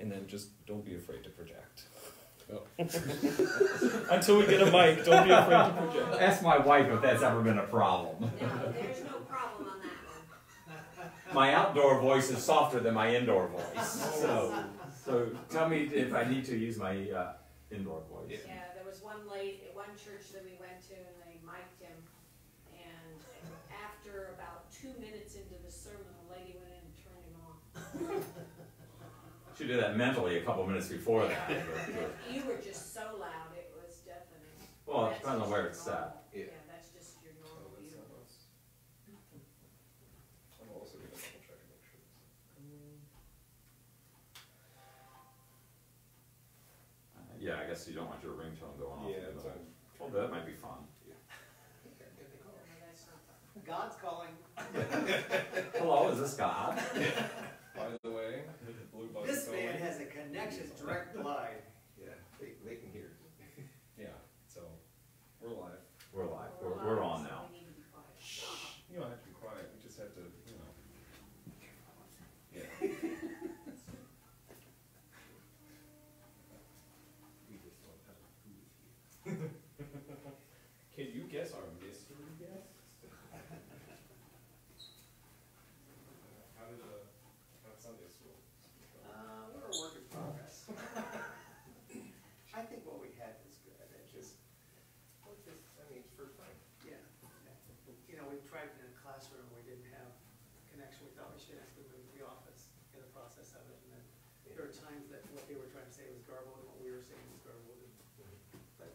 and then just don't be afraid to project. Until we get a mic, don't be afraid to project. Ask my wife if that's ever been a problem. No, there's no problem on that one. My outdoor voice is softer than my indoor voice. So, so tell me if I need to use my uh, indoor voice. Yeah, there was one late, one church that we went to and they mic'd him. And after about two minutes into the sermon, the lady went in and turned him off. She did that mentally a couple minutes before that. You were just so loud, it was deafening. Well, it That's depends on where it's normal- set. Yeah. Yeah, that's just your normal oh, view. I'm also gonna double check and make sure. Uh, yeah, I guess you don't want your ringtone going off. Yeah, in the middle. Well, that might be fun. No, fun. God's calling. Hello, is this God? By the way, Blue Bug This Color- man has a connection, direct line. Yeah, they, they can hear. Yeah, so we're live. We're live. We're We're, we're on now. we need to be quiet. You don't have to be quiet, we just have to, you know. Yeah. We just don't have who is here. Can you guess our mystery guest? How did, uh, how did Sunday school? Uh, we're a work in progress. I think what we had was good. It just, Well, it's, I mean, it's first time. yeah. You know, we tried in a classroom, we didn't have connection. We thought we should have to move to the office in the process of it. And then there were times that what they were trying to say was garbled and what we were saying was garbled. And But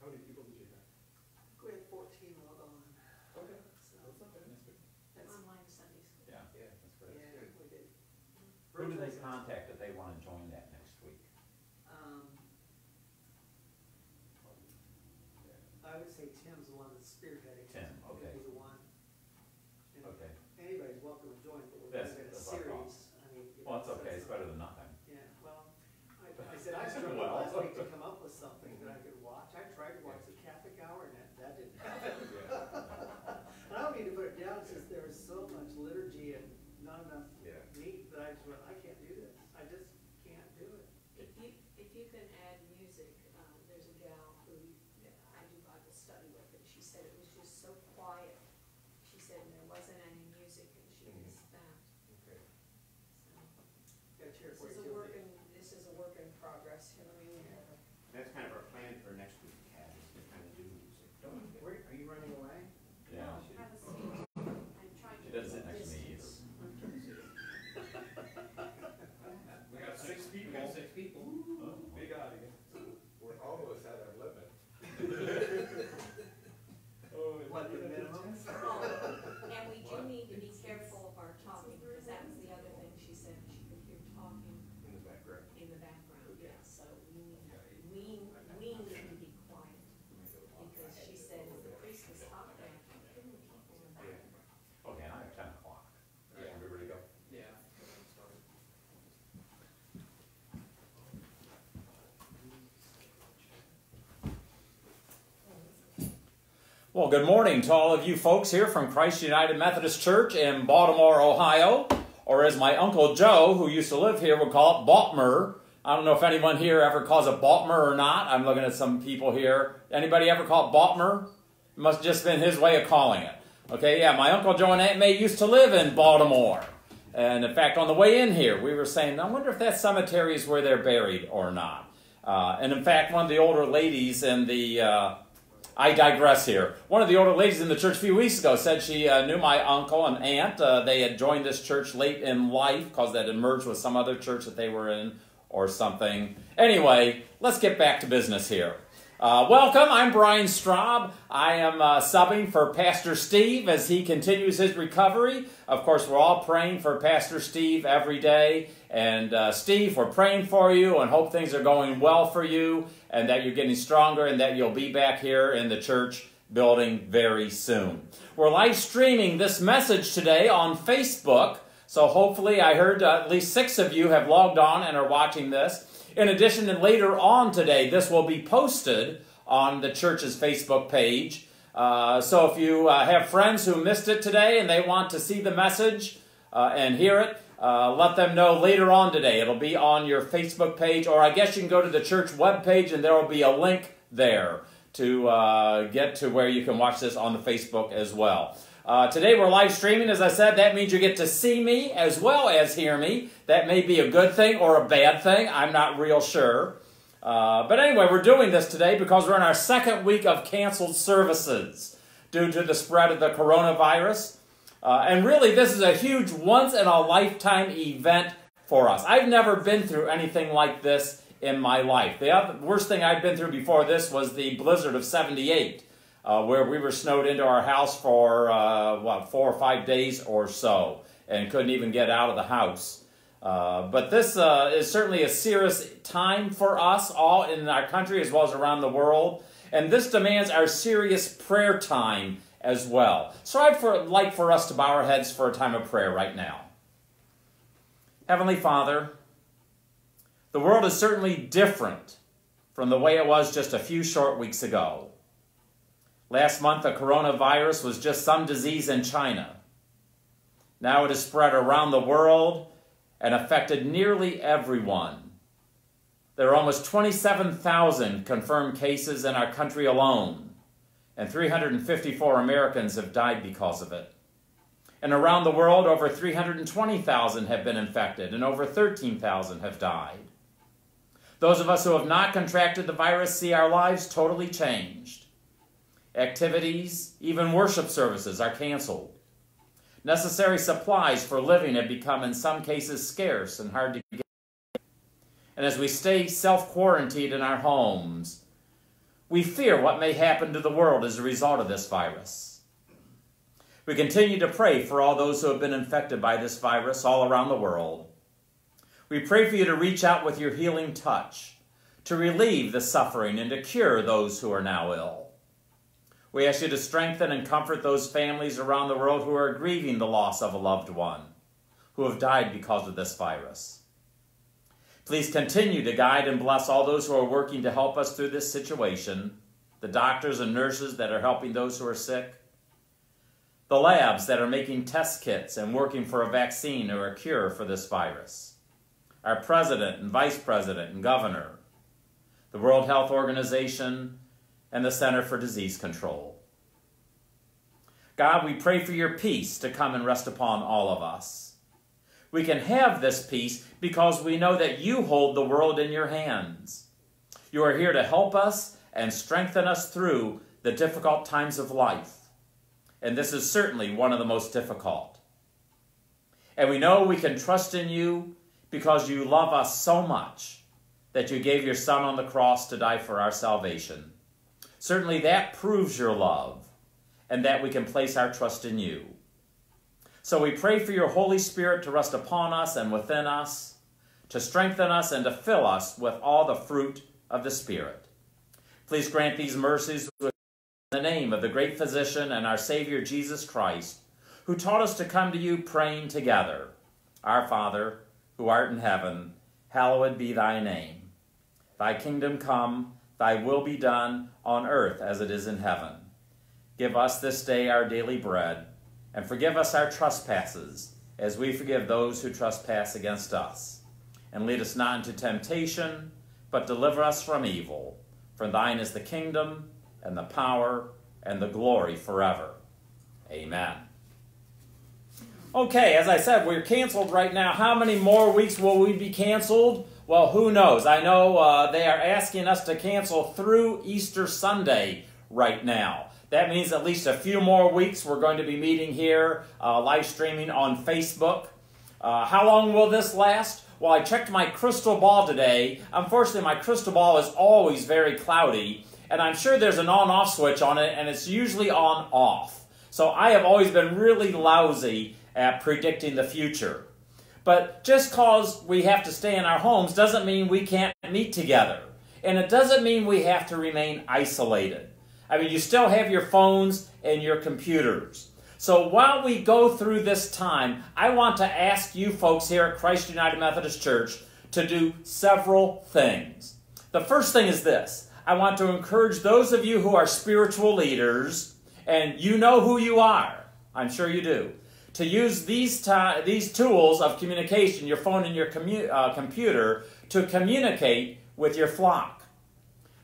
How many people did you have? we had fourteen log on. Okay. So, That's not bad, that's good. that's, Online Sunday school. Yeah. Yeah, that's great. yeah, we did. Who do they Virtual- contact if they want to join that next week? Um, I would say Tim's the one that's spearheading. it. Tim, okay. He's the one. And Okay. Anybody's welcome to join, but we're That's- doing a that's what I thought. series. I mean. you Well, know, it's okay. It's so better than nothing. Yeah, well, I, I said I struggled Well. last week to come up with something that I could watch. I tried to watch the Catholic Hour and that, that didn't happen. Yeah, And I don't mean to put it down, it's just there was so much liturgy and not enough yeah. meat that I just went, I can't do this. I just can't do it. If you, if you can add music, um, there's a gal who I do Bible study with, and she said it was just so quiet. She said there wasn't any music, and she Mhm. missed that, Okay. so. Got a chair This for is you, a Tim. work in, this is a work in progress, Hillary. That's kind of our plan for next week, Kat, is to kind of do music. Where, are you running away? Yeah. No, have a seat. I'm trying to. She doesn't sit keep next to me distance. We got six people. We got six people. Big audience. We're almost at our limit. Oh, it- What, the minimum? Oh, and we do need to be careful of our talking, because that was the other thing she said, she could hear talking In the background. in the background, yeah, so we need, we, we need to be quiet. Because she said if the priest was talking, couldn't people in the back. Okay, and I have ten o'clock. Yeah. We ready to go? Yeah. Well, good morning to all of you folks here from Christ United Methodist Church in Baltimore, Ohio, or as my Uncle Joe, who used to live here, would call it Baltimore. I don't know if anyone here ever calls it Baltimore or not. I'm looking at some people here. Anybody ever call it Baltimore? It must have just been his way of calling it. Okay, yeah, my Uncle Joe and Aunt May used to live in Baltimore. And in fact, on the way in here, we were saying, I wonder if that cemetery is where they're buried or not. Uh, and in fact, one of the older ladies in the uh, I digress here. One of the older ladies in the church a few weeks ago said she uh, knew my uncle and aunt. Uh, they had joined this church late in life because that had merged with some other church that they were in or something. Anyway, let's get back to business here. Uh, welcome, I'm Brian Straub. I am uh, subbing for Pastor Steve as he continues his recovery. Of course, we're all praying for Pastor Steve every day. And uh, Steve, we're praying for you and hope things are going well for you and that you're getting stronger and that you'll be back here in the church building very soon. We're live streaming this message today on Facebook. So hopefully, I heard uh, at least six of you have logged on and are watching this. In addition, and later on today, this will be posted on the church's Facebook page. Uh, so if you uh, have friends who missed it today and they want to see the message uh, and hear it, uh, let them know later on today. It'll be on your Facebook page, or I guess you can go to the church webpage and there will be a link there to uh, get to where you can watch this on the Facebook as well. Uh, today we're live streaming, as I said. That means you get to see me as well as hear me. That may be a good thing or a bad thing. I'm not real sure. Uh, but anyway, we're doing this today because we're in our second week of canceled services due to the spread of the coronavirus. Uh, and really, this is a huge once in a lifetime event for us. I've never been through anything like this in my life. The worst thing I've been through before this was the blizzard of 78, uh, where we were snowed into our house for, uh, what, four or five days or so and couldn't even get out of the house. Uh, but this uh, is certainly a serious time for us all in our country as well as around the world. And this demands our serious prayer time as well. So I'd for, like for us to bow our heads for a time of prayer right now. Heavenly Father, the world is certainly different from the way it was just a few short weeks ago. Last month, the coronavirus was just some disease in China. Now it has spread around the world and affected nearly everyone. There are almost 27,000 confirmed cases in our country alone and 354 Americans have died because of it. And around the world, over 320,000 have been infected, and over 13,000 have died. Those of us who have not contracted the virus see our lives totally changed. Activities, even worship services, are canceled. Necessary supplies for living have become, in some cases, scarce and hard to get. And as we stay self quarantined in our homes, we fear what may happen to the world as a result of this virus. We continue to pray for all those who have been infected by this virus all around the world. We pray for you to reach out with your healing touch, to relieve the suffering and to cure those who are now ill. We ask you to strengthen and comfort those families around the world who are grieving the loss of a loved one, who have died because of this virus. Please continue to guide and bless all those who are working to help us through this situation, the doctors and nurses that are helping those who are sick, the labs that are making test kits and working for a vaccine or a cure for this virus, our president and vice president and governor, the World Health Organization, and the Center for Disease Control. God, we pray for your peace to come and rest upon all of us. We can have this peace because we know that you hold the world in your hands. You are here to help us and strengthen us through the difficult times of life. And this is certainly one of the most difficult. And we know we can trust in you because you love us so much that you gave your Son on the cross to die for our salvation. Certainly that proves your love and that we can place our trust in you. So we pray for your Holy Spirit to rest upon us and within us, to strengthen us and to fill us with all the fruit of the Spirit. Please grant these mercies in the name of the great physician and our Savior Jesus Christ, who taught us to come to you praying together. Our Father, who art in heaven, hallowed be thy name. Thy kingdom come, thy will be done on earth as it is in heaven. Give us this day our daily bread and forgive us our trespasses, as we forgive those who trespass against us. And lead us not into temptation, but deliver us from evil. For thine is the kingdom, and the power, and the glory forever. Amen. Okay, as I said, we're canceled right now. How many more weeks will we be canceled? Well, who knows? I know uh, they are asking us to cancel through Easter Sunday right now. That means at least a few more weeks we're going to be meeting here, uh, live streaming on Facebook. Uh, how long will this last? Well, I checked my crystal ball today. Unfortunately, my crystal ball is always very cloudy, and I'm sure there's an on off switch on it, and it's usually on off. So I have always been really lousy at predicting the future. But just because we have to stay in our homes doesn't mean we can't meet together. And it doesn't mean we have to remain isolated. I mean, you still have your phones and your computers. So while we go through this time, I want to ask you folks here at Christ United Methodist Church to do several things. The first thing is this I want to encourage those of you who are spiritual leaders, and you know who you are, I'm sure you do, to use these, these tools of communication, your phone and your uh, computer, to communicate with your flock.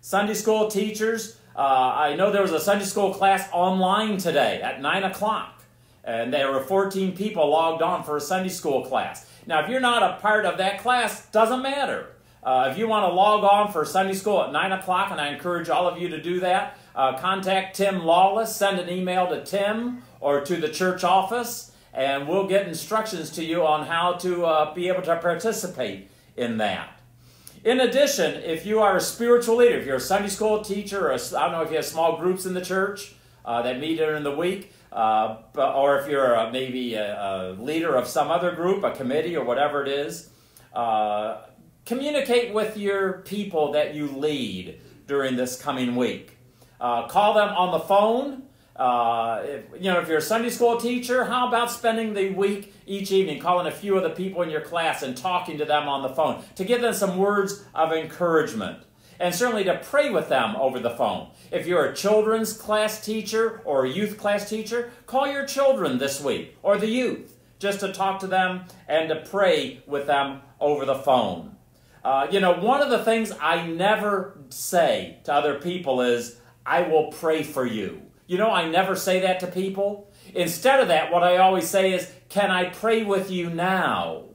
Sunday school teachers, uh, I know there was a Sunday school class online today at 9 o'clock, and there were 14 people logged on for a Sunday school class. Now, if you're not a part of that class, doesn't matter. Uh, if you want to log on for Sunday school at 9 o'clock, and I encourage all of you to do that, uh, contact Tim Lawless. Send an email to Tim or to the church office, and we'll get instructions to you on how to uh, be able to participate in that. In addition, if you are a spiritual leader, if you're a Sunday school teacher, or I don't know if you have small groups in the church uh, that meet during the week, uh, or if you're a, maybe a, a, leader of some other group, a committee, or whatever it is, uh, communicate with your people that you lead during this coming week. Uh, call them on the phone. Uh, if, you know, if you're a Sunday school teacher, how about spending the week each evening calling a few of the people in your class and talking to them on the phone to give them some words of encouragement? And certainly to pray with them over the phone. If you're a children's class teacher or a youth class teacher, call your children this week or the youth just to talk to them and to pray with them over the phone. Uh, you know, one of the things I never say to other people is, I will pray for you. You know, I never say that to people. Instead of that, what I always say is, Can I pray with you now?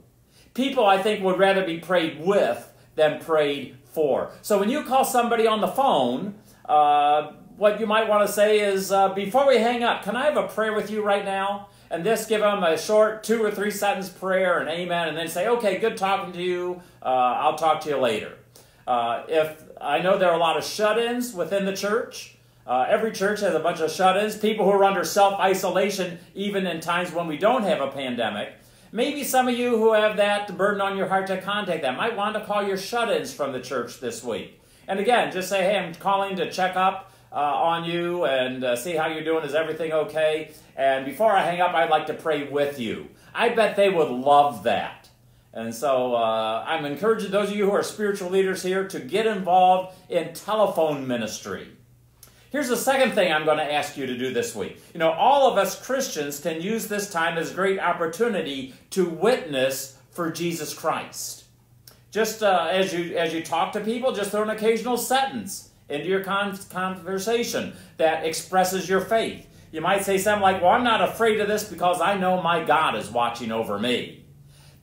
People, I think, would rather be prayed with than prayed for. So when you call somebody on the phone, uh, what you might want to say is, uh, Before we hang up, can I have a prayer with you right now? And just give them a short two or three sentence prayer and amen, and then say, Okay, good talking to you. Uh, I'll talk to you later. Uh, if I know there are a lot of shut-ins within the church, uh, every church has a bunch of shut-ins, people who are under self-isolation, even in times when we don't have a pandemic. Maybe some of you who have that burden on your heart to contact them might want to call your shut-ins from the church this week. And again, just say, "Hey, I'm calling to check up uh, on you and uh, see how you're doing. Is everything okay?" And before I hang up, I'd like to pray with you. I bet they would love that. And so uh, I'm encouraging those of you who are spiritual leaders here to get involved in telephone ministry. Here's the second thing I'm going to ask you to do this week. You know, all of us Christians can use this time as a great opportunity to witness for Jesus Christ. Just uh, as you as you talk to people, just throw an occasional sentence into your con- conversation that expresses your faith. You might say something like, "Well, I'm not afraid of this because I know my God is watching over me."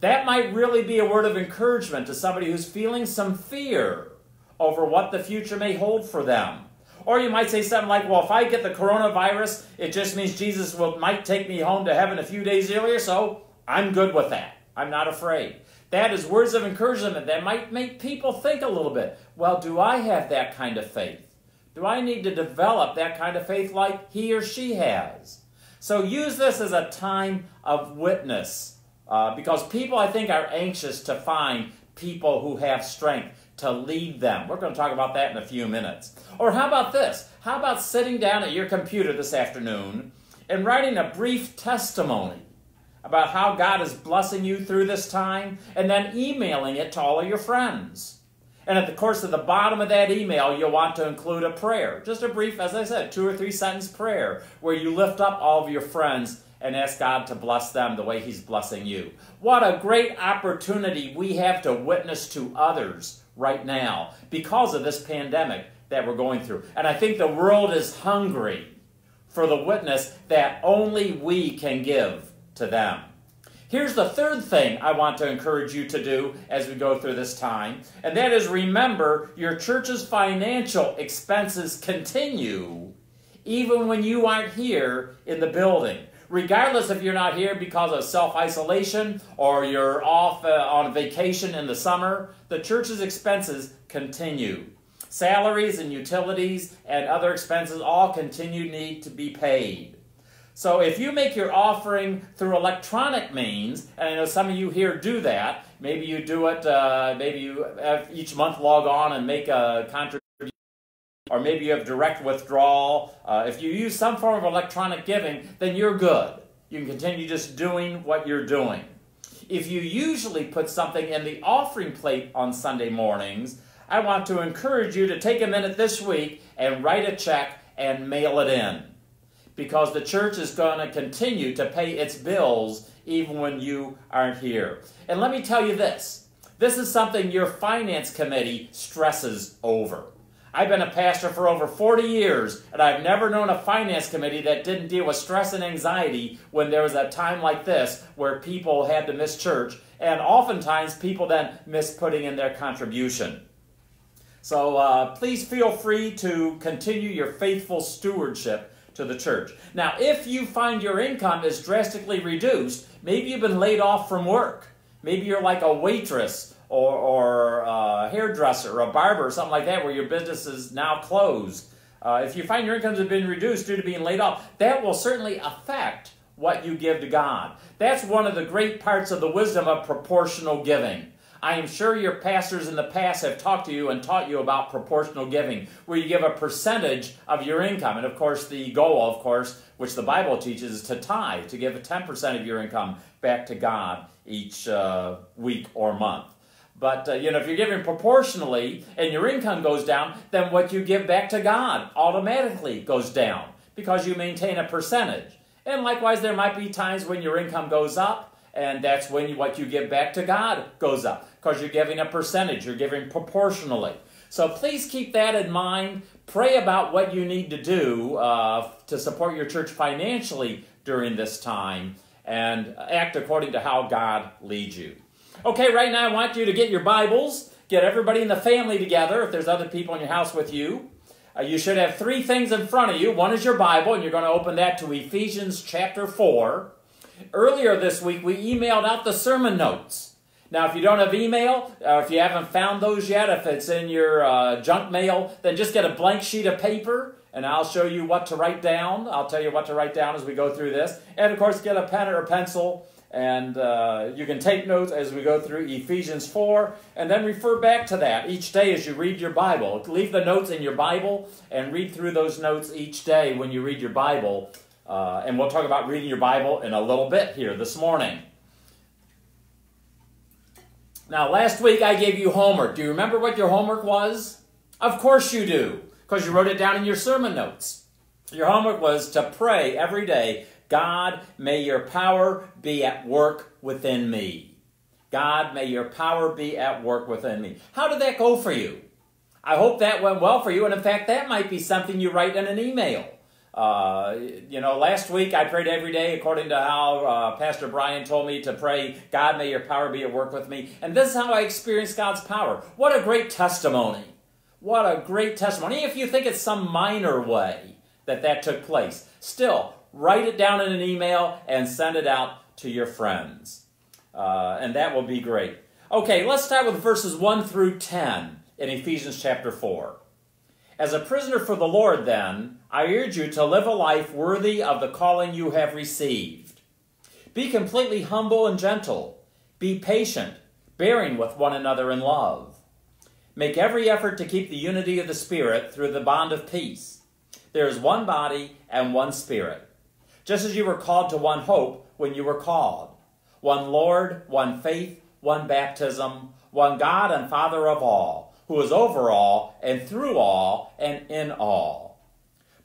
That might really be a word of encouragement to somebody who's feeling some fear over what the future may hold for them. Or you might say something like, well, if I get the coronavirus, it just means Jesus will, might take me home to heaven a few days earlier, so I'm good with that. I'm not afraid. That is words of encouragement that might make people think a little bit. Well, do I have that kind of faith? Do I need to develop that kind of faith like he or she has? So use this as a time of witness uh, because people, I think, are anxious to find people who have strength to lead them. We're going to talk about that in a few minutes. Or how about this? How about sitting down at your computer this afternoon and writing a brief testimony about how God is blessing you through this time and then emailing it to all of your friends? And at the course of the bottom of that email, you'll want to include a prayer. Just a brief, as I said, two or three sentence prayer where you lift up all of your friends and ask God to bless them the way He's blessing you. What a great opportunity we have to witness to others right now because of this pandemic that we're going through. And I think the world is hungry for the witness that only we can give to them. Here's the third thing I want to encourage you to do as we go through this time, and that is remember your church's financial expenses continue even when you aren't here in the building regardless if you're not here because of self isolation or you're off uh, on vacation in the summer, the church's expenses continue. Salaries and utilities and other expenses all continue need to be paid. So if you make your offering through electronic means, and I know some of you here do that, maybe you do it, uh, maybe you each month log on and make a contribution or maybe you have direct withdrawal. Uh, if you use some form of electronic giving, then you're good. You can continue just doing what you're doing. If you usually put something in the offering plate on Sunday mornings, I want to encourage you to take a minute this week and write a check and mail it in. because the church is going to continue to pay its bills even when you aren't here. And let me tell you this this is something your finance committee stresses over. I've been a pastor for over 40 years, and I've never known a finance committee that didn't deal with stress and anxiety when there was a time like this where people had to miss church, and oftentimes people then miss putting in their contribution. So uh, please feel free to continue your faithful stewardship to the church. Now, if you find your income is drastically reduced, maybe you've been laid off from work. Maybe you're like a waitress or, or a hairdresser or a barber or something like that where your business is now closed. Uh, if you find your incomes have been reduced due to being laid off, that will certainly affect what you give to God. That's one of the great parts of the wisdom of proportional giving. I am sure your pastors in the past have talked to you and taught you about proportional giving, where you give a percentage of your income. And of course, the goal, of course, which the Bible teaches, is to tithe, to give 10% of your income back to God each uh, week or month. But uh, you know, if you're giving proportionally and your income goes down, then what you give back to God automatically goes down because you maintain a percentage. And likewise, there might be times when your income goes up, and that's when you, what you give back to God goes up because you're giving a percentage, you're giving proportionally. So please keep that in mind. Pray about what you need to do uh, to support your church financially during this time and act according to how God leads you. Okay, right now I want you to get your Bibles, get everybody in the family together if there's other people in your house with you. Uh, you should have three things in front of you. One is your Bible, and you're going to open that to Ephesians chapter 4. Earlier this week, we emailed out the sermon notes. Now, if you don't have email, or if you haven't found those yet, if it's in your uh, junk mail, then just get a blank sheet of paper and I'll show you what to write down. I'll tell you what to write down as we go through this. And of course, get a pen or a pencil, and uh, you can take notes as we go through Ephesians 4, and then refer back to that each day as you read your Bible. Leave the notes in your Bible and read through those notes each day when you read your Bible. Uh, and we'll talk about reading your Bible in a little bit here this morning. Now, last week I gave you homework. Do you remember what your homework was? Of course you do because you wrote it down in your sermon notes. Your homework was to pray every day God, may your power be at work within me. God, may your power be at work within me. How did that go for you? I hope that went well for you, and in fact, that might be something you write in an email. Uh, you know, last week I prayed every day according to how uh, Pastor Brian told me to pray, God, may your power be at work with me. And this is how I experienced God's power. What a great testimony. What a great testimony. If you think it's some minor way that that took place, still, write it down in an email and send it out to your friends. Uh, and that will be great. Okay, let's start with verses 1 through 10 in Ephesians chapter 4. As a prisoner for the Lord, then, I urge you to live a life worthy of the calling you have received. Be completely humble and gentle. Be patient, bearing with one another in love. Make every effort to keep the unity of the Spirit through the bond of peace. There is one body and one Spirit, just as you were called to one hope when you were called one Lord, one faith, one baptism, one God and Father of all, who is over all and through all and in all.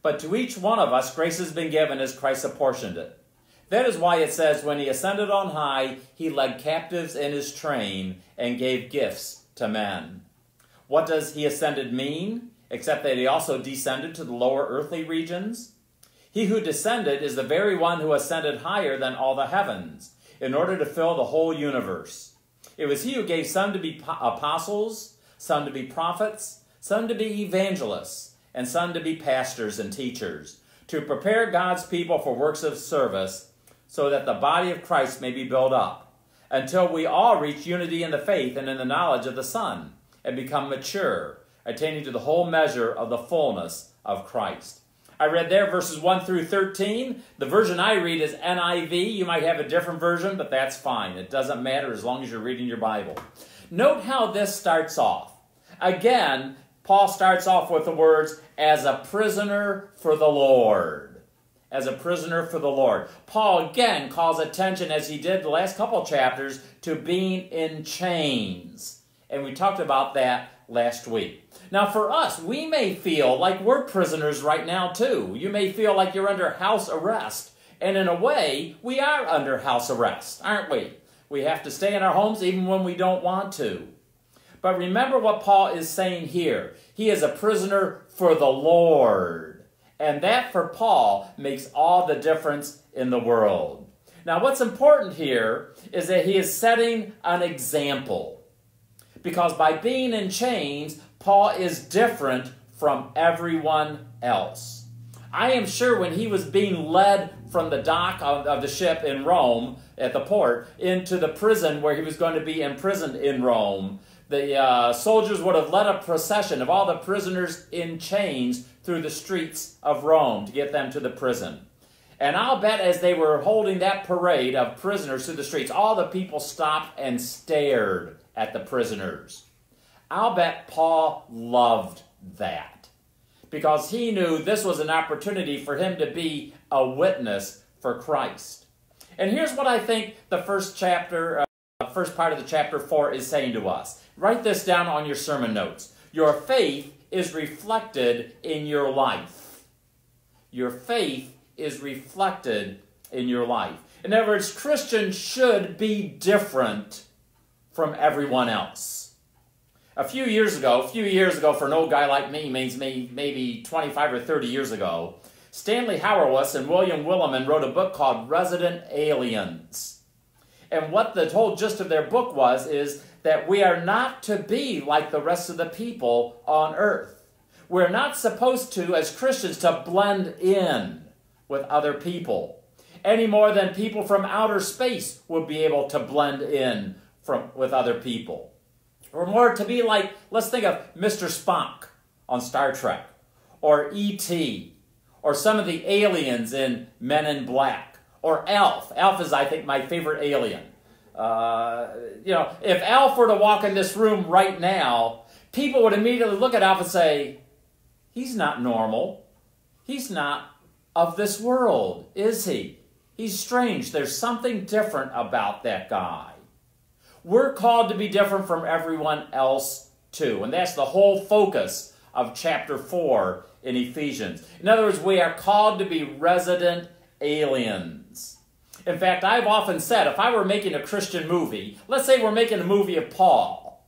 But to each one of us grace has been given as Christ apportioned it. That is why it says, When he ascended on high, he led captives in his train and gave gifts to men. What does he ascended mean? Except that he also descended to the lower earthly regions? He who descended is the very one who ascended higher than all the heavens, in order to fill the whole universe. It was he who gave some to be apostles, some to be prophets, some to be evangelists, and some to be pastors and teachers, to prepare God's people for works of service, so that the body of Christ may be built up, until we all reach unity in the faith and in the knowledge of the Son and become mature, attaining to the whole measure of the fullness of Christ. I read there verses 1 through 13. The version I read is NIV. You might have a different version, but that's fine. It doesn't matter as long as you're reading your Bible. Note how this starts off. Again, Paul starts off with the words, as a prisoner for the Lord. As a prisoner for the Lord. Paul again calls attention, as he did the last couple chapters, to being in chains. And we talked about that last week. Now, for us, we may feel like we're prisoners right now, too. You may feel like you're under house arrest. And in a way, we are under house arrest, aren't we? We have to stay in our homes even when we don't want to. But remember what Paul is saying here. He is a prisoner for the Lord. And that for Paul makes all the difference in the world. Now, what's important here is that he is setting an example. Because by being in chains, Paul is different from everyone else. I am sure when he was being led from the dock of, of, the ship in Rome, at the port, into the prison where he was going to be imprisoned in Rome, the uh, soldiers would have led a procession of all the prisoners in chains through the streets of Rome to get them to the prison. And I'll bet as they were holding that parade of prisoners through the streets, all the people stopped and stared at the prisoners. I'll bet Paul loved that because he knew this was an opportunity for him to be a witness for Christ. And here's what I think the first chapter, uh, first part of the chapter 4 is saying to us. Write this down on your sermon notes. Your faith is reflected in your life. Your faith is reflected in your life. In other words, Christians should be different from everyone else. A few years ago, a few years ago, for an old guy like me, means me maybe 25 or 30 years ago, Stanley Hauerwas and William Willimon wrote a book called Resident Aliens. And what the whole gist of their book was is that we are not to be like the rest of the people on earth. We're not supposed to, as Christians, to blend in with other people any more than people from outer space would be able to blend in from, with other people. We're more to be like, let's think of Mr. Spock on Star Trek, or E.T., or some of the aliens in Men in Black, or Alf. Alf is, I think, my favorite alien. Uh, you know, if Alf were to walk in this room right now, people would immediately look at Alf and say, he's not normal. He's not of this world, is he? He's strange. There's something different about that guy. We're called to be different from everyone else, too. And that's the whole focus of chapter 4 in Ephesians. In other words, we are called to be resident aliens. In fact, I've often said if I were making a Christian movie, let's say we're making a movie of Paul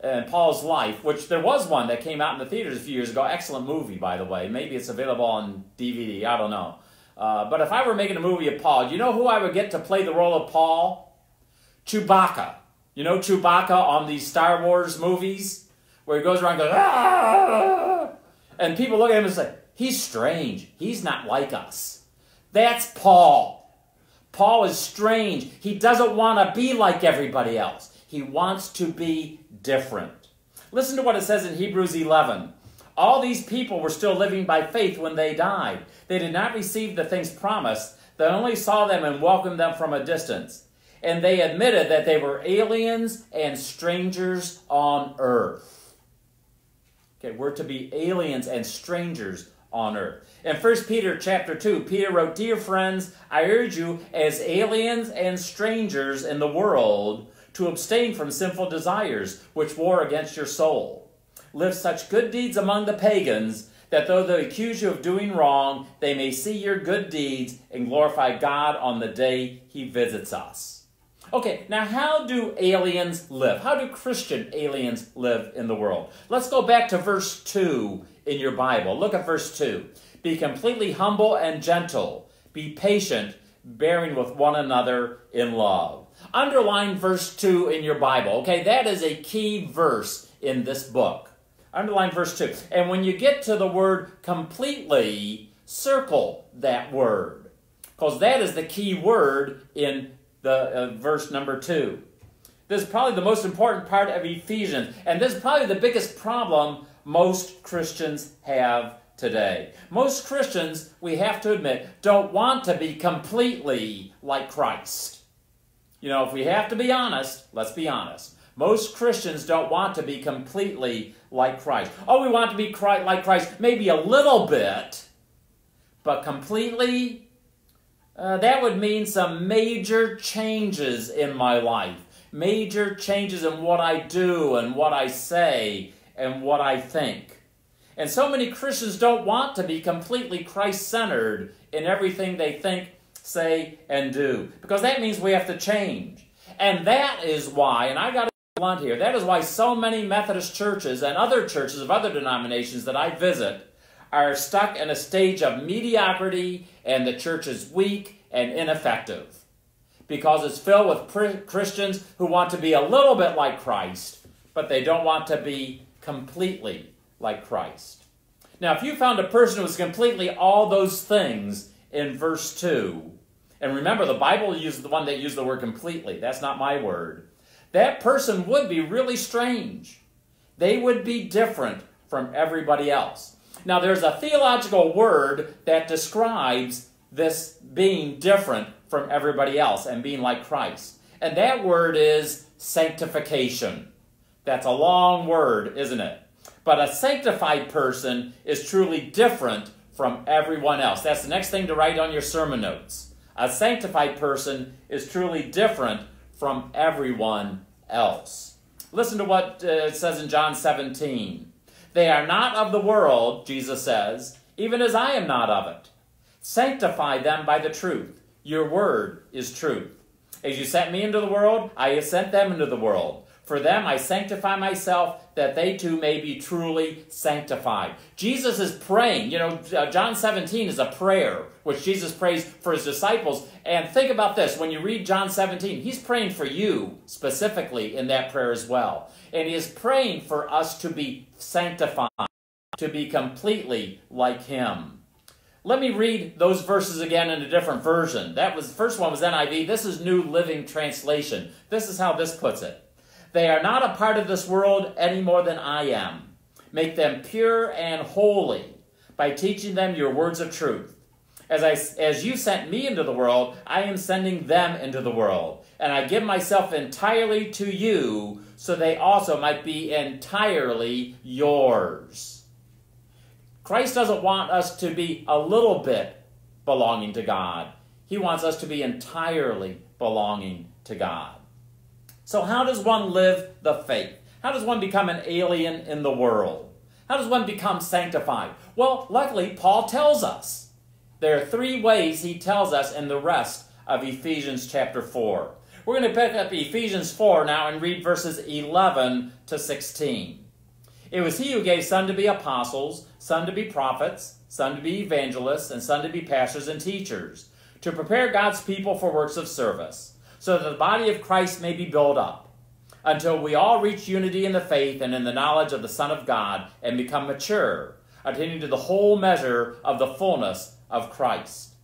and Paul's life, which there was one that came out in the theaters a few years ago. Excellent movie, by the way. Maybe it's available on DVD. I don't know. Uh, but if I were making a movie of Paul, you know who I would get to play the role of Paul? Chewbacca. You know Chewbacca on these Star Wars movies? Where he goes around going, ah! and people look at him and say, he's strange. He's not like us. That's Paul. Paul is strange. He doesn't want to be like everybody else. He wants to be different. Listen to what it says in Hebrews 11. All these people were still living by faith when they died. They did not receive the things promised, they only saw them and welcomed them from a distance. And they admitted that they were aliens and strangers on earth. Okay, we're to be aliens and strangers on earth. In 1 Peter chapter 2, Peter wrote, Dear friends, I urge you as aliens and strangers in the world to abstain from sinful desires which war against your soul. Live such good deeds among the pagans that though they accuse you of doing wrong, they may see your good deeds and glorify God on the day he visits us. Okay, now how do aliens live? How do Christian aliens live in the world? Let's go back to verse 2 in your Bible. Look at verse 2. Be completely humble and gentle. Be patient, bearing with one another in love. Underline verse 2 in your Bible. Okay, that is a key verse in this book. Underline verse 2. And when you get to the word completely, circle that word. Because that is the key word in the uh, verse number 2. This is probably the most important part of Ephesians. And this is probably the biggest problem most Christians have today. Most Christians, we have to admit, don't want to be completely like Christ. You know, if we have to be honest, let's be honest. Most Christians don't want to be completely like Christ. Oh, we want to be like Christ, maybe a little bit, but completely, uh, that would mean some major changes in my life, major changes in what I do and what I say and what I think. And so many Christians don't want to be completely Christ centered in everything they think, say, and do. Because that means we have to change. And that is why, and I got to blunt here, that is why so many Methodist churches and other churches of other denominations that I visit are stuck in a stage of mediocrity and the church is weak and ineffective. Because it's filled with Christians who want to be a little bit like Christ, but they don't want to be completely like Christ. Now, if you found a person who was completely all those things in verse 2, and remember, the Bible uses the one that used the word completely. That's not my word. That person would be really strange. They would be different from everybody else. Now, there's a theological word that describes this being different from everybody else and being like Christ. And that word is sanctification. That's a long word, isn't it? But a sanctified person is truly different from everyone else. That's the next thing to write on your sermon notes. A sanctified person is truly different from everyone else. Listen to what uh, it says in John 17. They are not of the world, Jesus says, even as I am not of it. Sanctify them by the truth. Your word is truth. As you sent me into the world, I have sent them into the world. For them I sanctify myself, that they too may be truly sanctified. Jesus is praying. You know, uh, John 17 is a prayer, which Jesus prays for his disciples. And think about this when you read John 17, he's praying for you specifically in that prayer as well. And he is praying for us to be sanctified, to be completely like him. Let me read those verses again in a different version. That was the first one was NIV. This is New Living Translation. This is how this puts it. They are not a part of this world any more than I am. Make them pure and holy by teaching them your words of truth. As, I, as you sent me into the world, I am sending them into the world. And I give myself entirely to you, so they also might be entirely yours. Christ doesn't want us to be a little bit belonging to God. He wants us to be entirely belonging to God. So, how does one live the faith? How does one become an alien in the world? How does one become sanctified? Well, luckily, Paul tells us. There are three ways he tells us in the rest of Ephesians chapter 4. We're going to pick up Ephesians 4 now and read verses 11 to 16. It was he who gave some to be apostles, some to be prophets, some to be evangelists, and some to be pastors and teachers, to prepare God's people for works of service so that the body of Christ may be built up, until we all reach unity in the faith and in the knowledge of the Son of God and become mature, attaining to the whole measure of the fullness of Christ.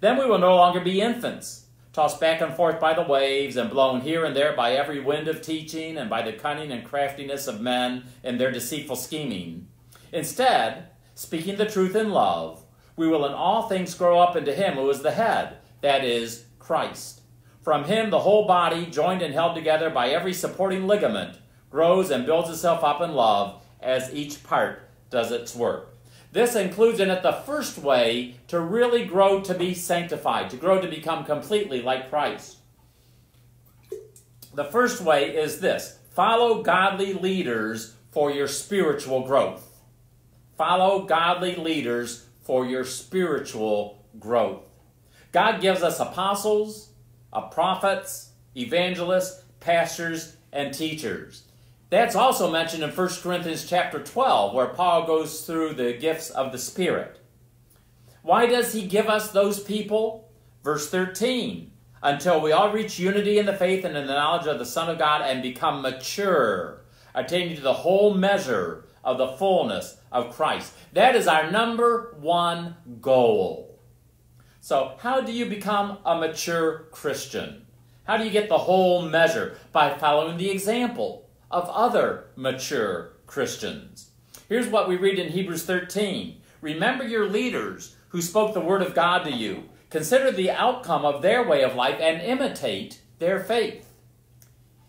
Then we will no longer be infants, tossed back and forth by the waves and blown here and there by every wind of teaching and by the cunning and craftiness of men and their deceitful scheming. Instead, speaking the truth in love, we will in all things grow up into Him who is the head, that is, Christ from him, the whole body, joined and held together by every supporting ligament, grows and builds itself up in love as each part does its work. This includes in it the first way to really grow to be sanctified, to grow to become completely like Christ. The first way is this follow godly leaders for your spiritual growth. Follow godly leaders for your spiritual growth. God gives us apostles, of prophets, evangelists, pastors, and teachers. That's also mentioned in 1 Corinthians chapter 12, where Paul goes through the gifts of the Spirit. Why does he give us those people? Verse 13, until we all reach unity in the faith and in the knowledge of the Son of God and become mature, attaining to the whole measure of the fullness of Christ. That is our number one goal. So, how do you become a mature Christian? How do you get the whole measure? By following the example of other mature Christians. Here's what we read in Hebrews 13 Remember your leaders who spoke the word of God to you. Consider the outcome of their way of life and imitate their faith.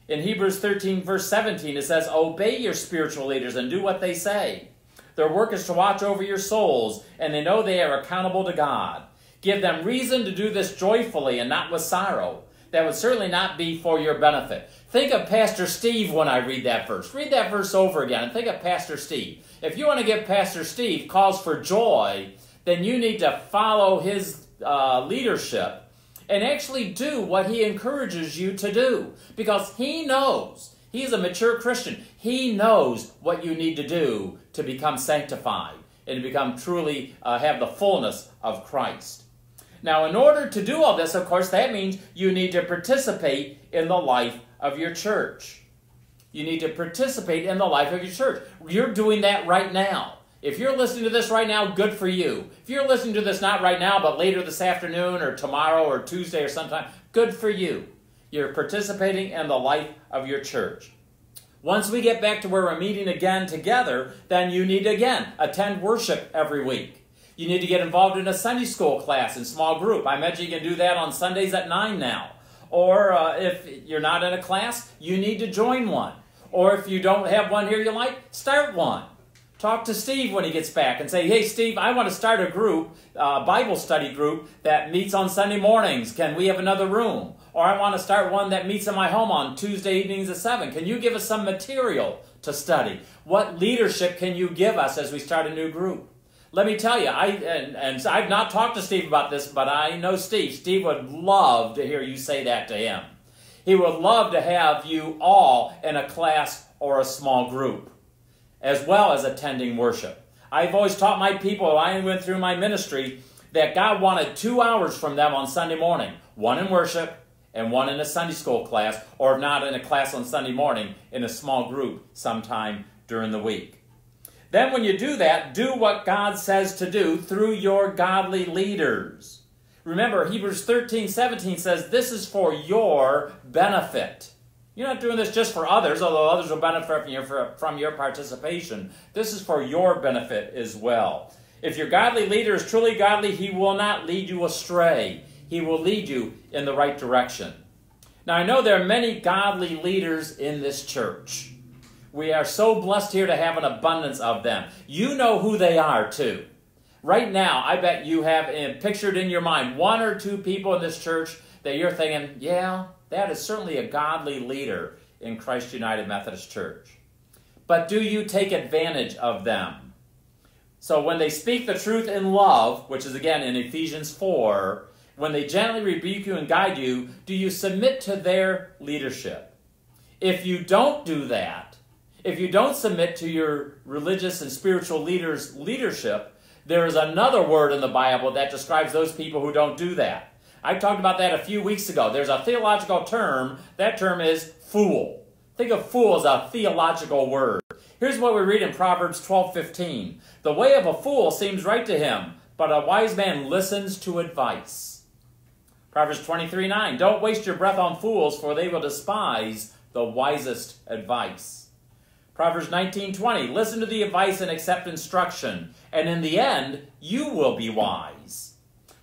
In Hebrews 13, verse 17, it says, Obey your spiritual leaders and do what they say. Their work is to watch over your souls, and they know they are accountable to God. Give them reason to do this joyfully and not with sorrow. That would certainly not be for your benefit. Think of Pastor Steve when I read that verse. Read that verse over again and think of Pastor Steve. If you want to give Pastor Steve cause for joy, then you need to follow his uh, leadership and actually do what he encourages you to do because he knows. He's a mature Christian. He knows what you need to do to become sanctified and to become truly uh, have the fullness of Christ. Now, in order to do all this, of course, that means you need to participate in the life of your church. You need to participate in the life of your church. You're doing that right now. If you're listening to this right now, good for you. If you're listening to this not right now, but later this afternoon or tomorrow or Tuesday or sometime, good for you. You're participating in the life of your church. Once we get back to where we're meeting again together, then you need to again attend worship every week. You need to get involved in a Sunday school class in small group. I imagine you can do that on Sundays at 9 now. Or uh, if you're not in a class, you need to join one. Or if you don't have one here you like, start one. Talk to Steve when he gets back and say, hey, Steve, I want to start a group, uh, Bible study group that meets on Sunday mornings. Can we have another room? Or I want to start one that meets in my home on Tuesday evenings at 7. Can you give us some material to study? What leadership can you give us as we start a new group? Let me tell you, I and, and I've not talked to Steve about this, but I know Steve. Steve would love to hear you say that to him. He would love to have you all in a class or a small group, as well as attending worship. I've always taught my people, I went through my ministry, that God wanted two hours from them on Sunday morning one in worship and one in a Sunday school class, or if not in a class on Sunday morning, in a small group sometime during the week. Then, when you do that, do what God says to do through your godly leaders. Remember, Hebrews 13 17 says, This is for your benefit. You're not doing this just for others, although others will benefit from your, from your participation. This is for your benefit as well. If your godly leader is truly godly, he will not lead you astray. He will lead you in the right direction. Now, I know there are many godly leaders in this church. We are so blessed here to have an abundance of them. You know who they are, too. Right now, I bet you have pictured in your mind one or two people in this church that you're thinking, yeah, that is certainly a godly leader in Christ United Methodist Church. But do you take advantage of them? So when they speak the truth in love, which is again in Ephesians 4, when they gently rebuke you and guide you, do you submit to their leadership? If you don't do that, if you don't submit to your religious and spiritual leaders' leadership, there is another word in the Bible that describes those people who don't do that. I talked about that a few weeks ago. There's a theological term. That term is fool. Think of fool as a theological word. Here's what we read in Proverbs 12:15. The way of a fool seems right to him, but a wise man listens to advice. Proverbs 23:9. Don't waste your breath on fools, for they will despise the wisest advice. Proverbs 19:20, listen to the advice and accept instruction, and in the end you will be wise.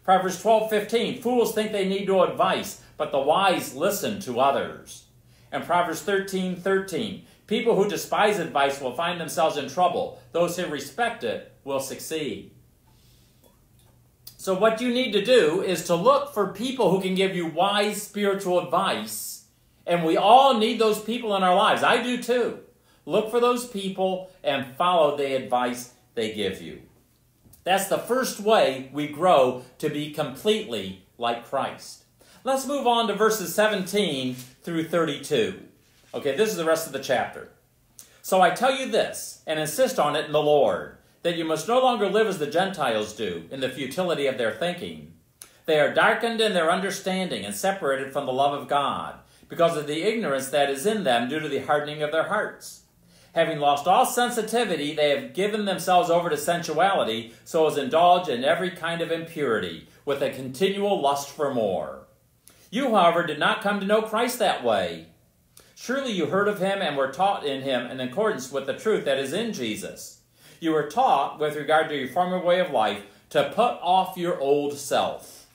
Proverbs 12:15, fools think they need no advice, but the wise listen to others. And Proverbs 13:13, people who despise advice will find themselves in trouble. Those who respect it will succeed. So what you need to do is to look for people who can give you wise spiritual advice, and we all need those people in our lives. I do too. Look for those people and follow the advice they give you. That's the first way we grow to be completely like Christ. Let's move on to verses 17 through 32. Okay, this is the rest of the chapter. So I tell you this, and insist on it in the Lord, that you must no longer live as the Gentiles do, in the futility of their thinking. They are darkened in their understanding and separated from the love of God, because of the ignorance that is in them due to the hardening of their hearts. Having lost all sensitivity, they have given themselves over to sensuality, so as indulge in every kind of impurity, with a continual lust for more. You, however, did not come to know Christ that way. Surely you heard of him and were taught in him in accordance with the truth that is in Jesus. You were taught, with regard to your former way of life, to put off your old self,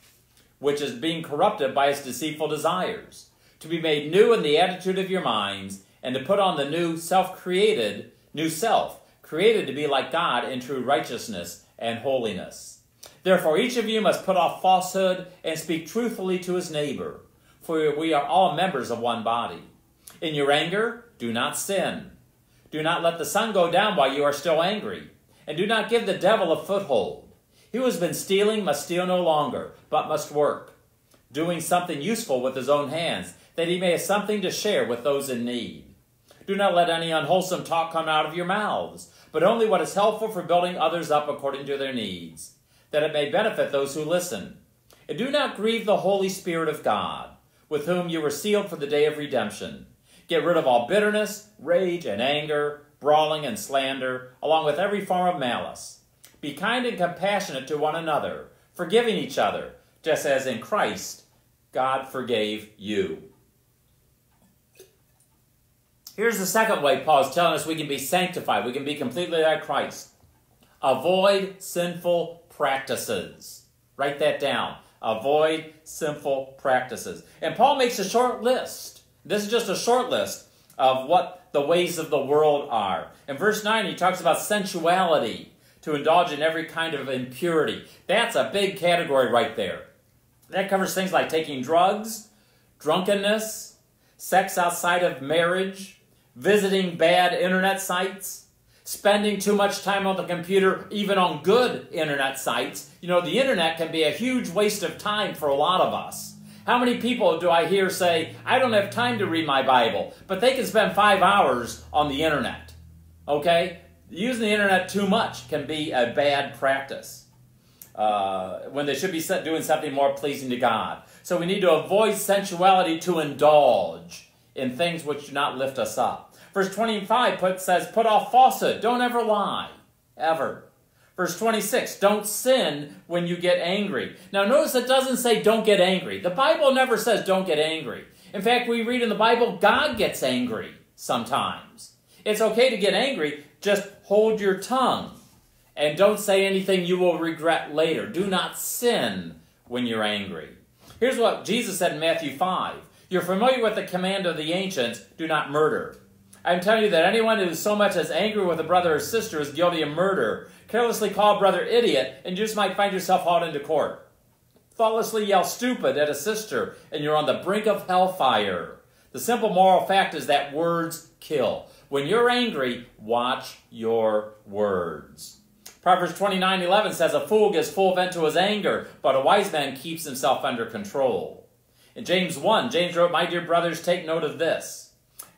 which is being corrupted by its deceitful desires, to be made new in the attitude of your minds and to put on the new self created, new self, created to be like God in true righteousness and holiness. Therefore, each of you must put off falsehood and speak truthfully to his neighbor, for we are all members of one body. In your anger, do not sin. Do not let the sun go down while you are still angry, and do not give the devil a foothold. He who has been stealing must steal no longer, but must work, doing something useful with his own hands, that he may have something to share with those in need. Do not let any unwholesome talk come out of your mouths, but only what is helpful for building others up according to their needs, that it may benefit those who listen. And do not grieve the Holy Spirit of God, with whom you were sealed for the day of redemption. Get rid of all bitterness, rage, and anger, brawling and slander, along with every form of malice. Be kind and compassionate to one another, forgiving each other, just as in Christ God forgave you. Here's the second way Paul's telling us we can be sanctified, we can be completely like Christ. Avoid sinful practices. Write that down. Avoid sinful practices. And Paul makes a short list. This is just a short list of what the ways of the world are. In verse 9, he talks about sensuality, to indulge in every kind of impurity. That's a big category right there. That covers things like taking drugs, drunkenness, sex outside of marriage, visiting bad internet sites, spending too much time on the computer, even on good internet sites. You know, the internet can be a huge waste of time for a lot of us. How many people do I hear say, I don't have time to read my Bible, but they can spend five hours on the internet? Okay? Using the internet too much can be a bad practice uh, when they should be doing something more pleasing to God. So we need to avoid sensuality to indulge in things which do not lift us up. Verse 25 put, says, Put off falsehood. Don't ever lie. Ever. Verse 26, don't sin when you get angry. Now notice it doesn't say don't get angry. The Bible never says don't get angry. In fact, we read in the Bible God gets angry sometimes. It's okay to get angry, just hold your tongue and don't say anything you will regret later. Do not sin when you're angry. Here's what Jesus said in Matthew 5. You're familiar with the command of the ancients, do not murder. I'm telling you that anyone who is so much as angry with a brother or sister is guilty of murder carelessly call brother idiot, and you just might find yourself hauled into court. Thoughtlessly yell stupid at a sister, and you're on the brink of hellfire. The simple moral fact is that words kill. When you're angry, watch your words. Proverbs 29 11 says, A fool gives full vent to his anger, but a wise man keeps himself under control. In James 1, James wrote, My dear brothers, take note of this.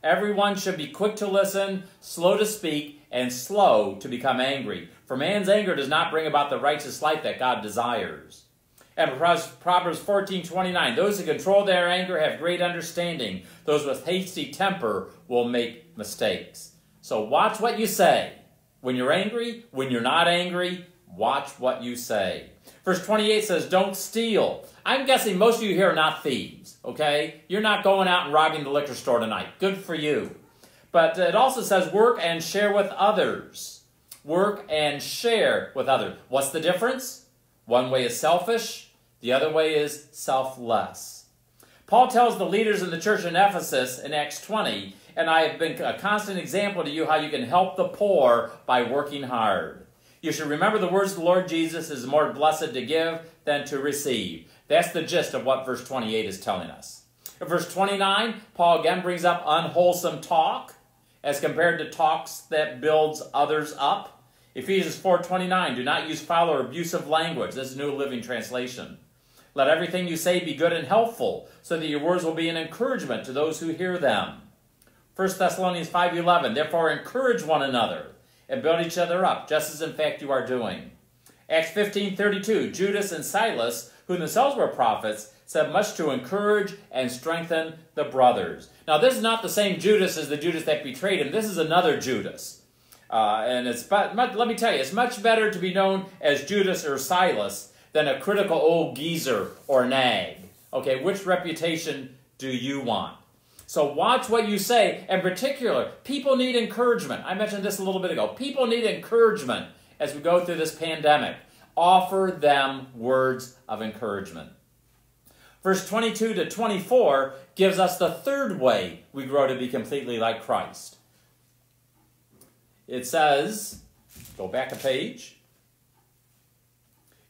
Everyone should be quick to listen, slow to speak, and slow to become angry. For man's anger does not bring about the righteous life that God desires. And Proverbs 14 29, those who control their anger have great understanding. Those with hasty temper will make mistakes. So watch what you say. When you're angry, when you're not angry, watch what you say. Verse 28 says, Don't steal. I'm guessing most of you here are not thieves, okay? You're not going out and robbing the liquor store tonight. Good for you. But it also says, Work and share with others. Work and share with others. What's the difference? One way is selfish, the other way is selfless. Paul tells the leaders in the church in Ephesus in Acts 20, and I have been a constant example to you how you can help the poor by working hard. You should remember the words of the Lord Jesus is more blessed to give than to receive. That's the gist of what verse 28 is telling us. In verse 29, Paul again brings up unwholesome talk as compared to talks that builds others up. Ephesians 4:29, do not use foul or abusive language. This is New Living Translation. Let everything you say be good and helpful, so that your words will be an encouragement to those who hear them. 1 Thessalonians 5:11, therefore encourage one another and build each other up, just as in fact you are doing. Acts 15:32, Judas and Silas, who themselves were prophets, said much to encourage and strengthen the brothers. Now, this is not the same Judas as the Judas that betrayed him. This is another Judas. Uh, and it's but let me tell you, it's much better to be known as Judas or Silas than a critical old geezer or nag. Okay, which reputation do you want? So watch what you say. In particular, people need encouragement. I mentioned this a little bit ago. People need encouragement as we go through this pandemic. Offer them words of encouragement. Verse 22 to 24 gives us the third way we grow to be completely like Christ. It says, go back a page.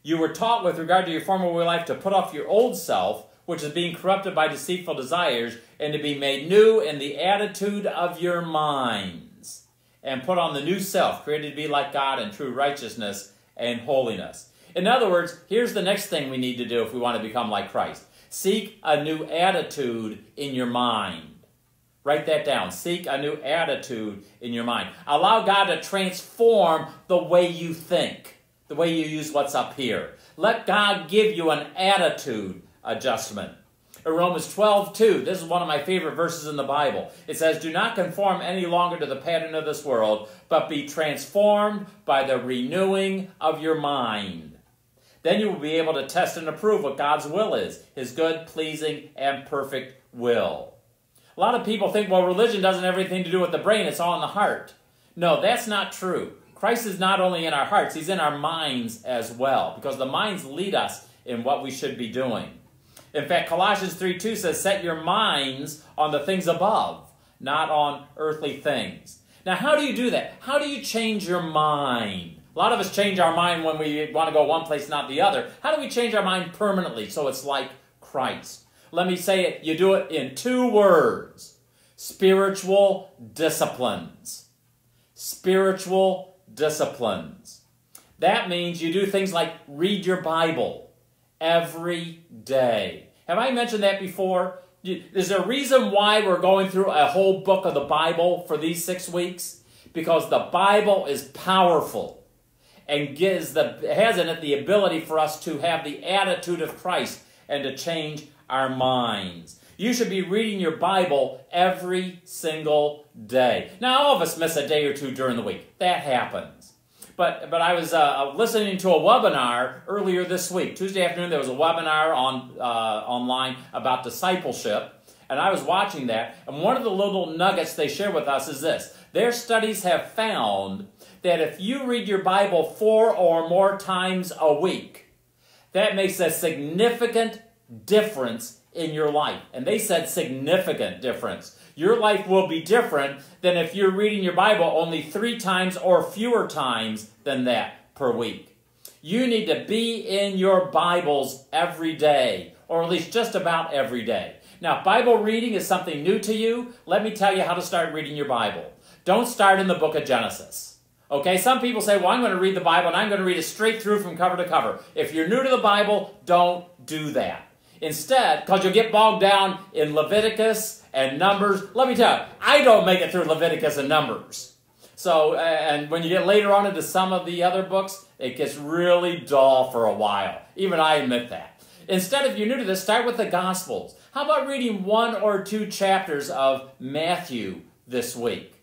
You were taught with regard to your former way of life to put off your old self which is being corrupted by deceitful desires, and to be made new in the attitude of your minds, and put on the new self, created to be like God in true righteousness and holiness. In other words, here's the next thing we need to do if we want to become like Christ seek a new attitude in your mind. Write that down. Seek a new attitude in your mind. Allow God to transform the way you think, the way you use what's up here. Let God give you an attitude adjustment. In Romans 12, 2, this is one of my favorite verses in the Bible. It says, Do not conform any longer to the pattern of this world, but be transformed by the renewing of your mind. Then you will be able to test and approve what God's will is, his good, pleasing, and perfect will. A lot of people think, well, religion doesn't have anything to do with the brain, it's all in the heart. No, that's not true. Christ is not only in our hearts, he's in our minds as well, because the minds lead us in what we should be doing. In fact, Colossians 3 2 says, Set your minds on the things above, not on earthly things. Now, how do you do that? How do you change your mind? A lot of us change our mind when we want to go one place, not the other. How do we change our mind permanently so it's like Christ? Let me say it. You do it in two words spiritual disciplines. Spiritual disciplines. That means you do things like read your Bible every day. Have I mentioned that before? Is there a reason why we're going through a whole book of the Bible for these six weeks? Because the Bible is powerful and gives the, has in it the ability for us to have the attitude of Christ and to change our minds. You should be reading your Bible every single day. Now, all of us miss a day or two during the week. That happens. But, but I was uh, listening to a webinar earlier this week. Tuesday afternoon, there was a webinar on, uh, online about discipleship. And I was watching that. And one of the little nuggets they share with us is this their studies have found that if you read your Bible four or more times a week, that makes a significant difference in your life. And they said significant difference. Your life will be different than if you're reading your Bible only three times or fewer times than that per week. You need to be in your Bibles every day, or at least just about every day. Now, Bible reading is something new to you. Let me tell you how to start reading your Bible. Don't start in the book of Genesis. Okay, some people say, well, I'm going to read the Bible and I'm going to read it straight through from cover to cover. If you're new to the Bible, don't do that. Instead, because you'll get bogged down in Leviticus and Numbers. Let me tell you, I don't make it through Leviticus and Numbers. So, and when you get later on into some of the other books, it gets really dull for a while. Even I admit that. Instead, if you're new to this, start with the Gospels. How about reading one or two chapters of Matthew this week?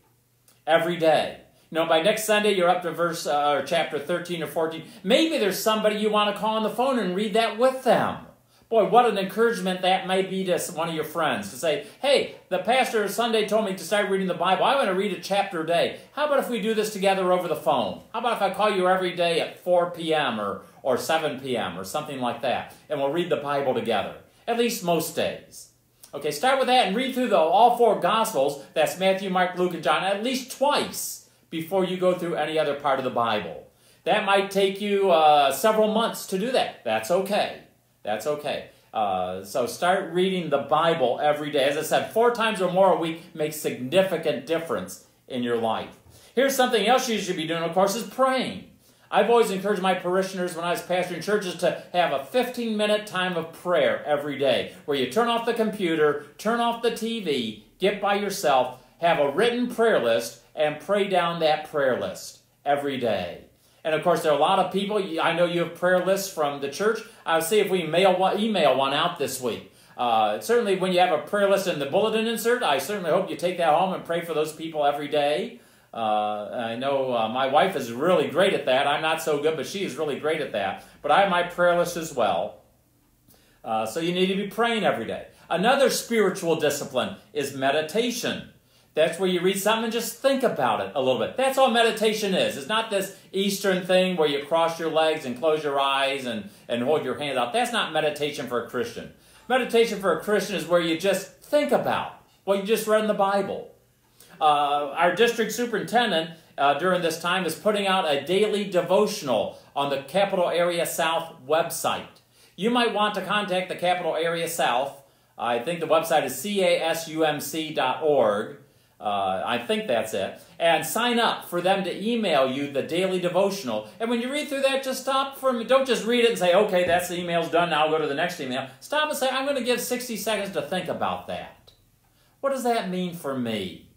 Every day. You know, by next Sunday, you're up to verse uh, or chapter 13 or 14. Maybe there's somebody you want to call on the phone and read that with them. Boy, what an encouragement that may be to one of your friends to say, hey, the pastor Sunday told me to start reading the Bible. I want to read a chapter a day. How about if we do this together over the phone? How about if I call you every day at 4 p.m. or, or 7 p.m. or something like that, and we'll read the Bible together? At least most days. Okay, start with that and read through the, all four Gospels. That's Matthew, Mark, Luke, and John at least twice before you go through any other part of the Bible. That might take you uh, several months to do that. That's okay. That's okay. Uh, so start reading the Bible every day. As I said, four times or more a week makes significant difference in your life. Here's something else you should be doing, of course, is praying. I've always encouraged my parishioners when I was pastoring churches to have a 15 minute time of prayer every day where you turn off the computer, turn off the TV, get by yourself, have a written prayer list, and pray down that prayer list every day. And of course, there are a lot of people. I know you have prayer lists from the church. I'll see if we mail one, email one out this week. Uh, certainly, when you have a prayer list in the bulletin insert, I certainly hope you take that home and pray for those people every day. Uh, I know uh, my wife is really great at that. I'm not so good, but she is really great at that. But I have my prayer list as well. Uh, so you need to be praying every day. Another spiritual discipline is meditation. That's where you read something and just think about it a little bit. That's all meditation is. It's not this Eastern thing where you cross your legs and close your eyes and, and hold your hands out. That's not meditation for a Christian. Meditation for a Christian is where you just think about what you just read in the Bible. Uh, our district superintendent uh, during this time is putting out a daily devotional on the Capital Area South website. You might want to contact the Capital Area South. I think the website is casumc.org. Uh, I think that's it. And sign up for them to email you the daily devotional. And when you read through that, just stop for. Don't just read it and say, okay, that's the email's done. Now I'll go to the next email. Stop and say, I'm going to give 60 seconds to think about that. What does that mean for me?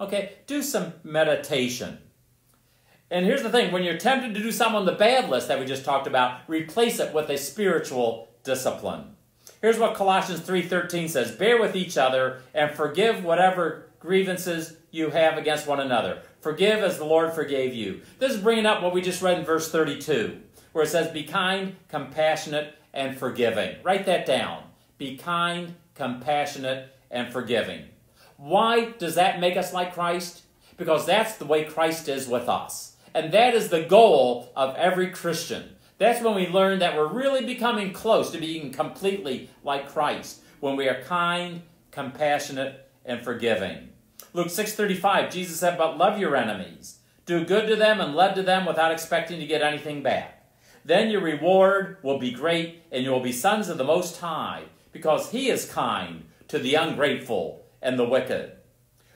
Okay, do some meditation. And here's the thing when you're tempted to do something on the bad list that we just talked about, replace it with a spiritual discipline. Here's what Colossians 3:13 says, "Bear with each other and forgive whatever grievances you have against one another. Forgive as the Lord forgave you." This is bringing up what we just read in verse 32, where it says, "Be kind, compassionate, and forgiving." Write that down. Be kind, compassionate, and forgiving. Why does that make us like Christ? Because that's the way Christ is with us. And that is the goal of every Christian. That's when we learn that we're really becoming close to being completely like Christ, when we are kind, compassionate, and forgiving. Luke 6:35, Jesus said, "But love your enemies. Do good to them and love to them without expecting to get anything back. Then your reward will be great, and you will be sons of the Most High, because He is kind to the ungrateful and the wicked."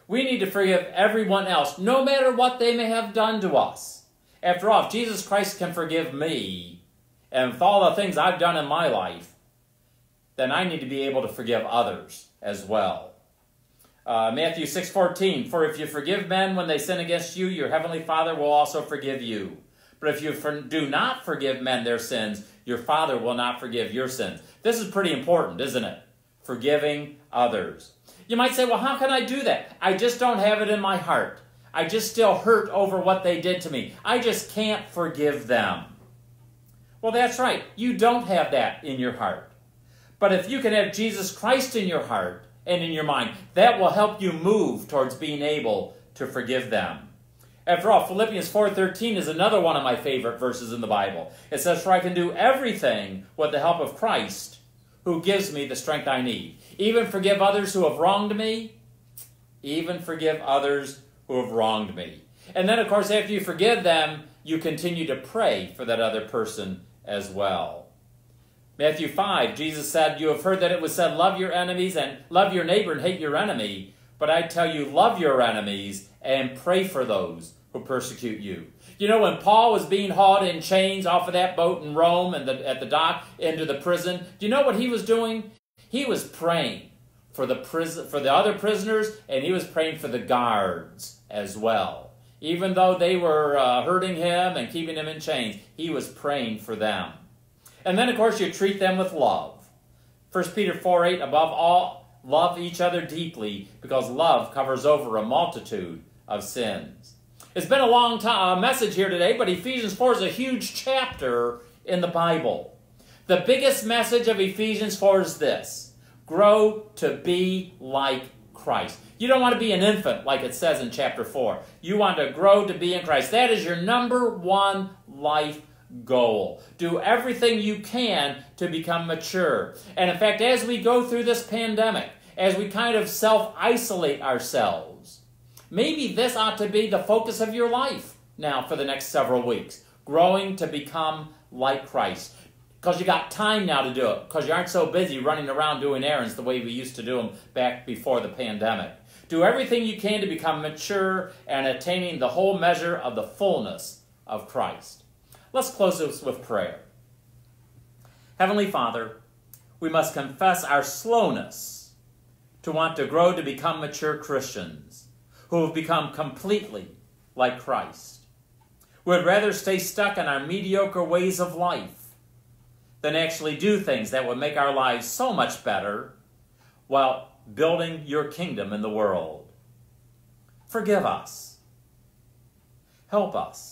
We need to forgive everyone else, no matter what they may have done to us. After all, if Jesus Christ can forgive me, and all the things I've done in my life, then I need to be able to forgive others as well. Uh, Matthew 6:14 For if you forgive men when they sin against you, your heavenly Father will also forgive you. But if you for, do not forgive men their sins, your Father will not forgive your sins. This is pretty important, isn't it? Forgiving others. You might say, well, how can I do that? I just don't have it in my heart. I just still hurt over what they did to me. I just can't forgive them. Well, that's right. You don't have that in your heart. But if you can have Jesus Christ in your heart and in your mind, that will help you move towards being able to forgive them. After all, Philippians 4:13 is another one of my favorite verses in the Bible. It says, "For I can do everything with the help of Christ, who gives me the strength I need. Even forgive others who have wronged me, even forgive others who have wronged me." And then of course, after you forgive them, you continue to pray for that other person as well. Matthew 5, Jesus said, You have heard that it was said, Love your enemies and love your neighbor and hate your enemy. But I tell you, love your enemies and pray for those who persecute you. You know, when Paul was being hauled in chains off of that boat in Rome and the, at the dock into the prison, do you know what he was doing? He was praying for the prison for the other prisoners, and he was praying for the guards as well. Even though they were uh, hurting him and keeping him in chains, he was praying for them. And then, of course, you treat them with love. 1 Peter 4 8, above all, love each other deeply, because love covers over a multitude of sins. It's been a long time, uh, message here today, but Ephesians 4 is a huge chapter in the Bible. The biggest message of Ephesians 4 is this grow to be like Christ. You don't want to be an infant, like it says in chapter 4. You want to grow to be in Christ. That is your number one life goal. Do everything you can to become mature. And in fact, as we go through this pandemic, as we kind of self isolate ourselves, maybe this ought to be the focus of your life now for the next several weeks. Growing to become like Christ. Because you got time now to do it. Because you aren't so busy running around doing errands the way we used to do them back before the pandemic. Do everything you can to become mature and attaining the whole measure of the fullness of Christ. Let's close this with prayer. Heavenly Father, we must confess our slowness to want to grow to become mature Christians who have become completely like Christ. We would rather stay stuck in our mediocre ways of life than actually do things that would make our lives so much better while building your kingdom in the world. Forgive us. Help us.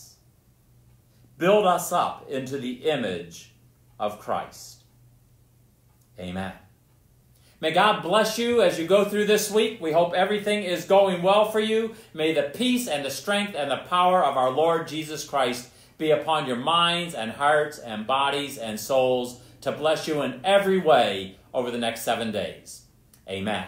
Build us up into the image of Christ. Amen. May God bless you as you go through this week. We hope everything is going well for you. May the peace and the strength and the power of our Lord Jesus Christ be upon your minds and hearts and bodies and souls to bless you in every way over the next seven days. Amen.